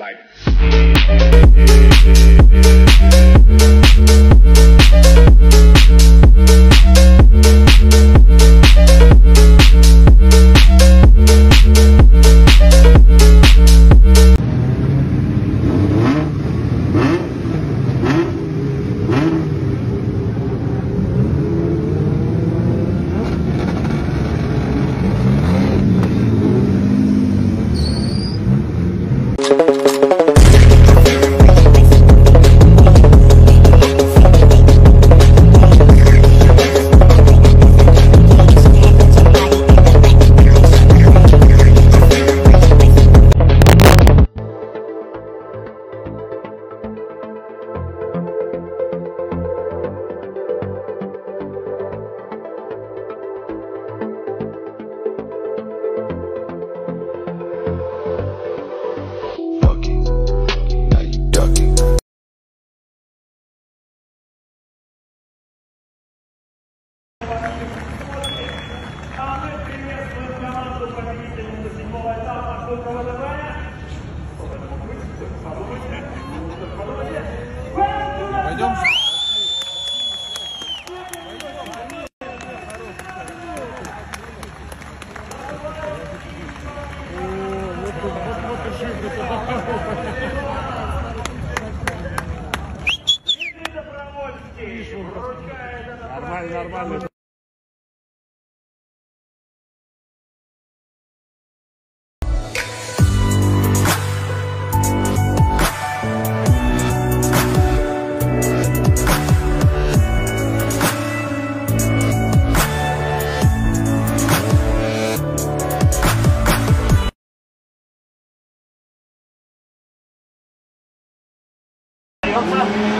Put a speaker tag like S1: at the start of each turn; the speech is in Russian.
S1: Bye. Пойдем. Нормально, нормально. Delta.